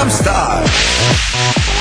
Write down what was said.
I'm star.